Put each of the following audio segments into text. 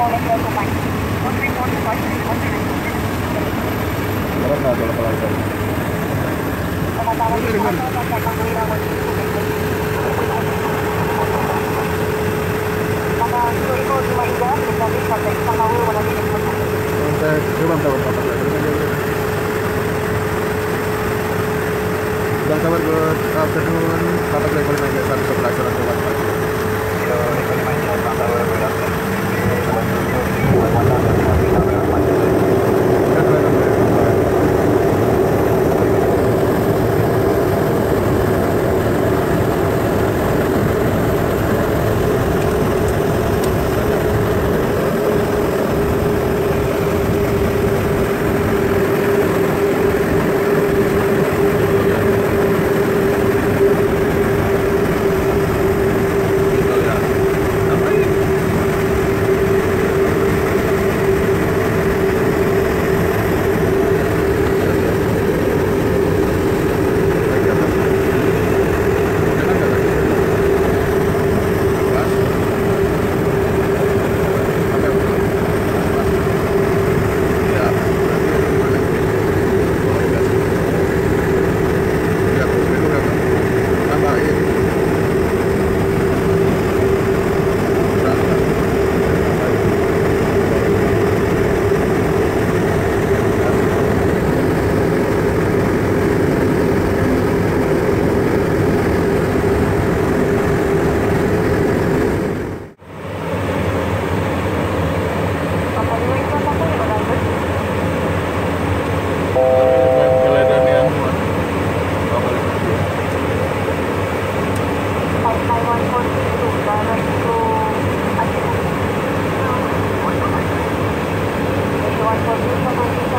Kalau itu? Saya coba tahu apa Bang kabar good afternoon. Bapak saya boleh naik satu Thank you.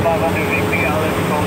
Above, moving the island.